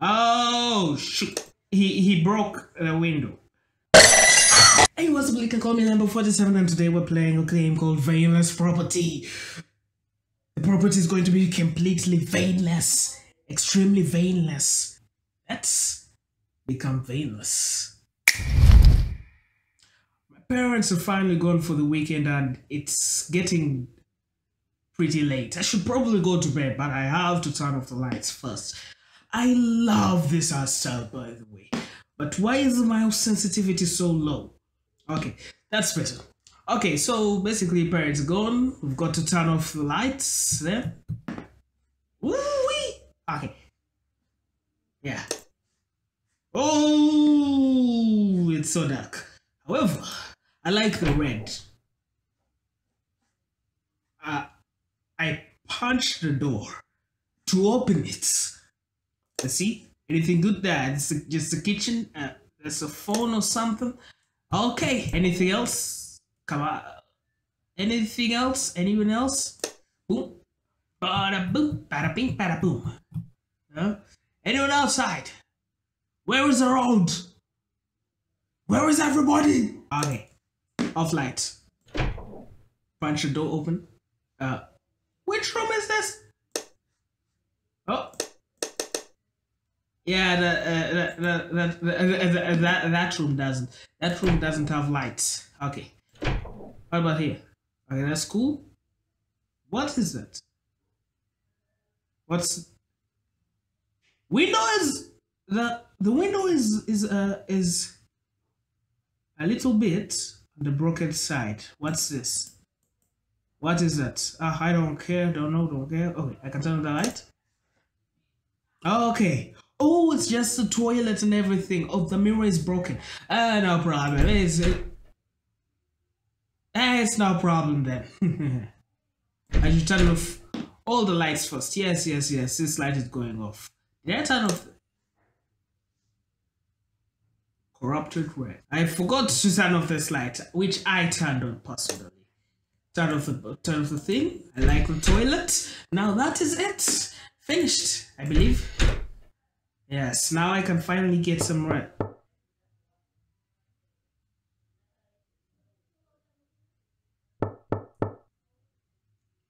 Oh shoot! He he broke the window. Hey, what's up? Can call me number 47 and today we're playing a game called Veinless Property. The property is going to be completely veinless, extremely veinless. Let's become veinless. My parents have finally gone for the weekend and it's getting pretty late. I should probably go to bed, but I have to turn off the lights first. I love this art style, by the way. But why is my sensitivity so low? Okay, that's better. Okay, so basically, parents gone. We've got to turn off the lights there. Woo wee. Okay. Yeah. Oh, it's so dark. However, I like the red. Uh, I punched the door to open it. Let's see. Anything good there? It's just a kitchen. Uh, there's a phone or something. Okay. Anything else? Come on. Anything else? Anyone else? Boom. Bada boom. Bada bing. Bada boom. Huh? Anyone outside? Where is the road? Where is everybody? Okay. Off light. Punch the door open. Uh, which room is this? Oh. Yeah, the, uh, the, the, the, the, the, that, that room doesn't. That room doesn't have lights. Okay. What about here? Okay, that's cool. What is that? What's window is the the window is is uh is a little bit on the broken side. What's this? What is that? Ah, I don't care. Don't know. Don't care. Okay, I can turn on the light. Okay. Oh, it's just the toilet and everything. Oh, the mirror is broken. Uh, no problem. It's, it, uh, it's no problem then. I should turn off all the lights first. Yes, yes, yes. This light is going off. Did I turn off? Corrupted red. I forgot to turn off this light, which I turned on personally. Turn off the turn off the thing. I like the toilet. Now that is it. Finished, I believe. Yes, now I can finally get some red.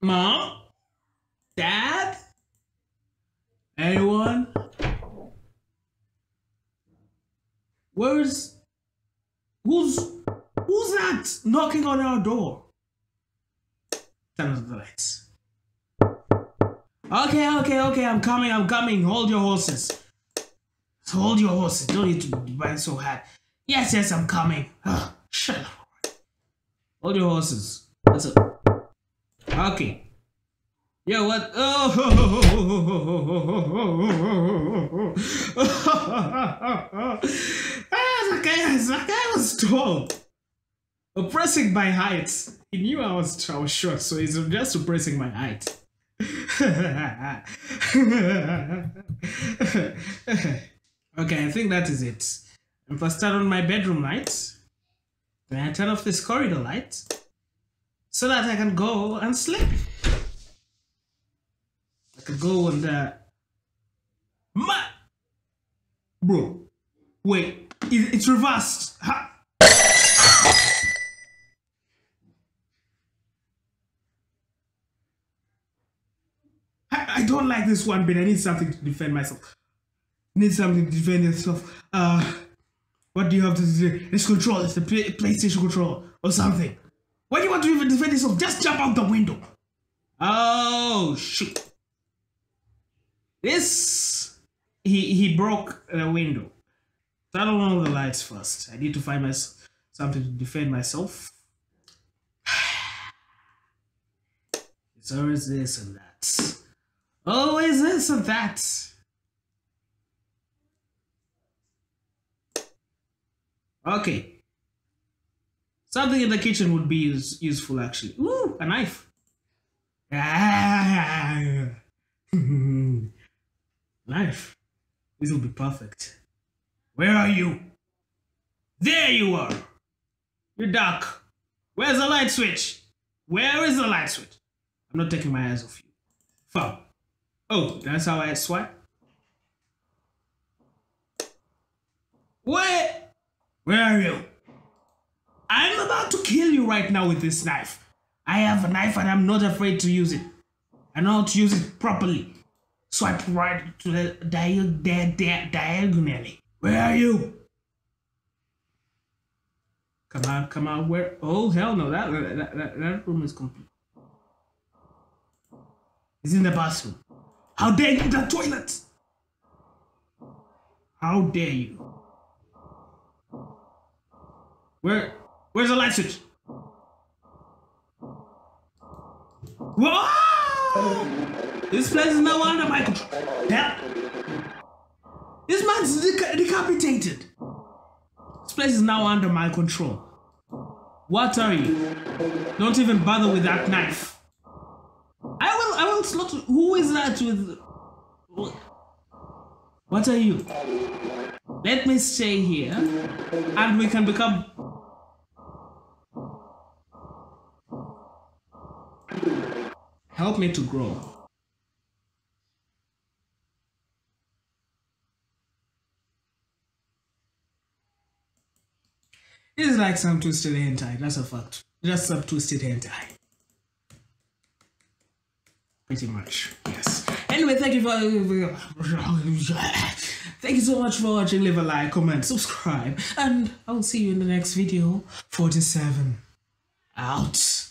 Mom? Dad? Anyone? Where's... Who's... Who's that knocking on our door? Turn off the lights. Okay, okay, okay, I'm coming, I'm coming. Hold your horses. Hold your horses. Don't need to bite so hard. Yes, yes, I'm coming. Ugh, shut up. Hold your horses. That's it. Okay. Yeah, what? Oh, ah, that guy, that guy was tall. Oppressing my height. He knew I was, I was short, so he's just suppressing my height. okay, I think that is it. If I start on my bedroom light, then I turn off this corridor light so that I can go and sleep. I could go and uh, ma bro, wait, it, it's reversed. Ha I don't like this one but I need something to defend myself. Need something to defend yourself. Uh, what do you have to do? It's control. It's the play PlayStation control or something. Why do you want to even defend yourself? Just jump out the window. Oh shit! This he he broke the window. Turn on all the lights first. I need to find my something to defend myself. It's always this and that. Always this and that. Okay. Something in the kitchen would be use, useful actually. Ooh, a knife. Ah. knife. This will be perfect. Where are you? There you are. You're dark. Where's the light switch? Where is the light switch? I'm not taking my eyes off you. Fuck. Oh, that's how I swipe? Where? Where are you? I'm about to kill you right now with this knife. I have a knife and I'm not afraid to use it. I know how to use it properly. Swipe right to the dia dia dia diagonally. Where are you? Come on, come on. Where? Oh hell no! That that that, that room is complete. He's in the bathroom. How dare you the toilet? How dare you? Where? Where's the light switch? Whoa! This place is now under my control. Yeah. This man's deca- decapitated. This place is now under my control. What are you? Don't even bother with that knife. I will. I will. Who is that with? What are you? Let me stay here, and we can become. Help me to grow. It's like some twisted hentai, that's a fact. Just some twisted hentai. Pretty much, yes. Anyway, thank you for thank you so much for watching. Leave a like, comment, subscribe, and I'll see you in the next video. 47 out.